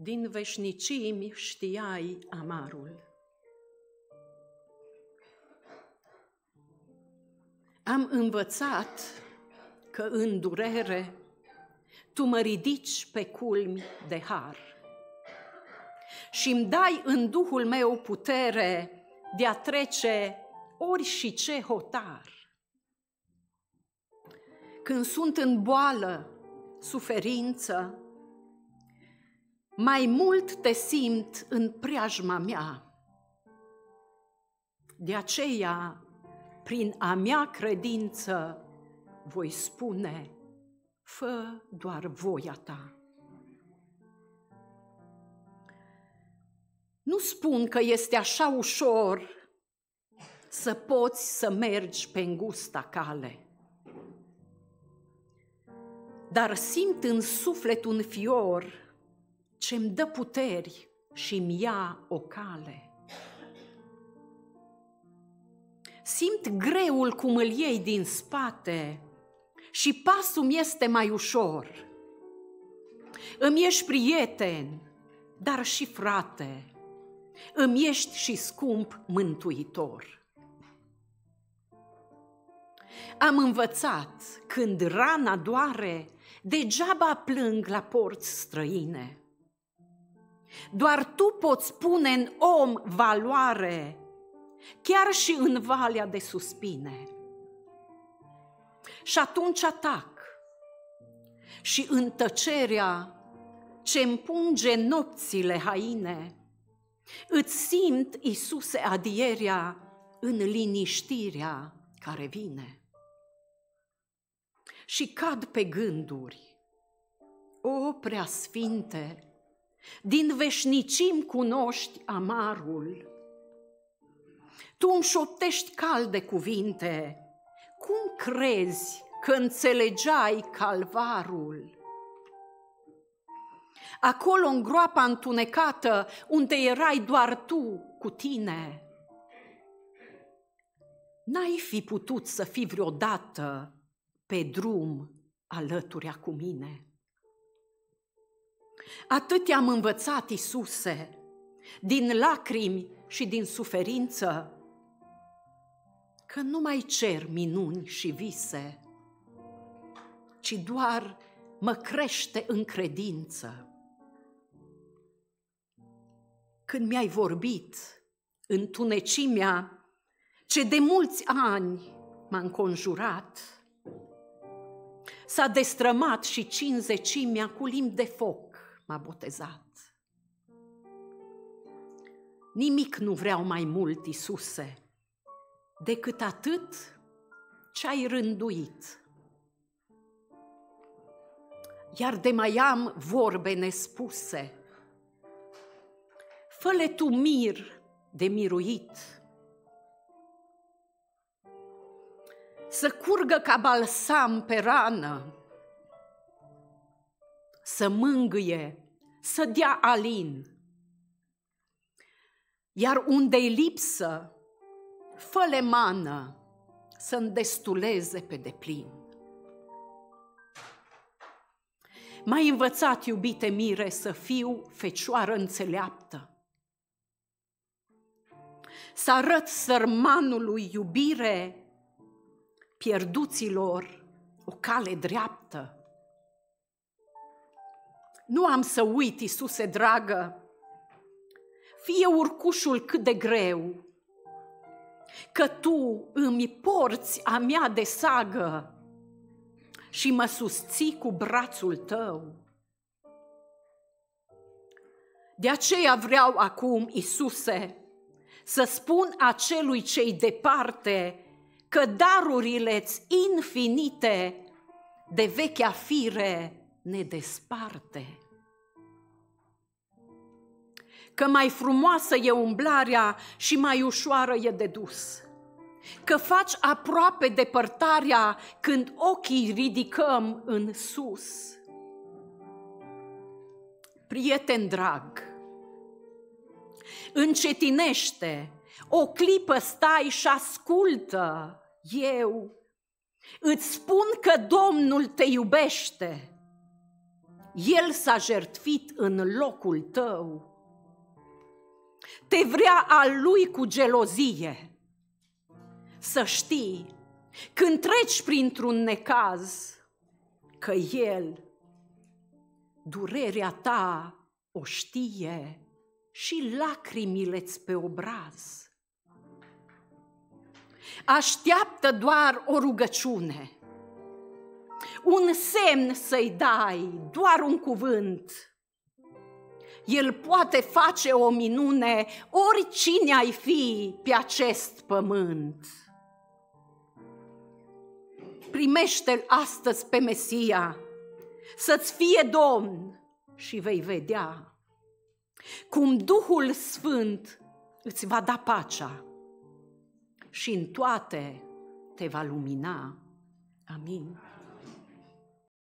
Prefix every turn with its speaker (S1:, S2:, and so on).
S1: din veșnicimi știai amarul. Am învățat că în durere tu mă ridici pe culmi de har și îmi dai în Duhul meu putere de a trece ori și ce hotar. Când sunt în boală, suferință, mai mult te simt în preajma mea. De aceea, prin a mea credință, voi spune, fă doar voia ta. Nu spun că este așa ușor să poți să mergi pe îngusta cale. Dar simt în suflet un fior ce-mi dă puteri și îmi ia o cale. Simt greul cum îl iei din spate și pasul mi este mai ușor. Îmi ești prieten, dar și frate. Îmi ești și scump mântuitor. Am învățat, când rana doare, degeaba plâng la porți străine. Doar tu poți pune în om valoare, chiar și în valea de suspine. Și atunci atac. Și în tăcerea ce împunge nopțile haine, îți simt, Iisuse, adierea în liniștirea care vine. Și cad pe gânduri, o preasfinte, din veșnicim cunoști amarul. Tu îmi șoptești calde cuvinte, cum crezi că înțelegeai calvarul? Acolo în groapa întunecată, unde erai doar tu cu tine, n-ai fi putut să fii vreodată pe drum alături cu mine. Atât te-am învățat, Isuse, din lacrimi și din suferință, că nu mai cer minuni și vise, ci doar mă crește în credință. Când mi-ai vorbit în tunecimea ce de mulți ani m-a înconjurat, s-a destrămat și cinzecimea cu limbi de foc m-a botezat. Nimic nu vreau mai mult, Isuse, decât atât ce ai rânduit. Iar de mai am vorbe nespuse. Fă-le tu mir de miruit. Să curgă ca balsam pe rană, să mângâie, să dea alin. Iar unde-i lipsă, fă mană să îndestuleze pe deplin. M-ai învățat, iubite mire, să fiu fecioară înțeleaptă. Să arăt sărmanului iubire pierduților o cale dreaptă. Nu am să uit, Iisuse dragă, fie urcușul cât de greu, că Tu îmi porți a mea de sagă și mă susții cu brațul Tău. De aceea vreau acum, Isuse, să spun acelui cei departe că darurile-ți infinite de vechea fire ne desparte. Că mai frumoasă e umblarea și mai ușoară e de dus. Că faci aproape depărtarea când ochii ridicăm în sus. Prieten drag, încetinește, o clipă stai și ascultă. Eu îți spun că Domnul te iubește El s-a jertfit în locul tău. Te vrea al lui cu gelozie. Să știi, când treci printr-un necaz, că El, durerea ta o știe și lacrimile-ți pe obraz. Așteaptă doar o rugăciune, un semn să-i dai, doar un cuvânt. El poate face o minune oricine ai fi pe acest pământ. Primește-l astăzi pe Mesia, să-ți fie Domn și vei vedea cum Duhul Sfânt îți va da pacea și în toate te va lumina. Amin.